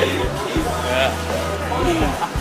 เออ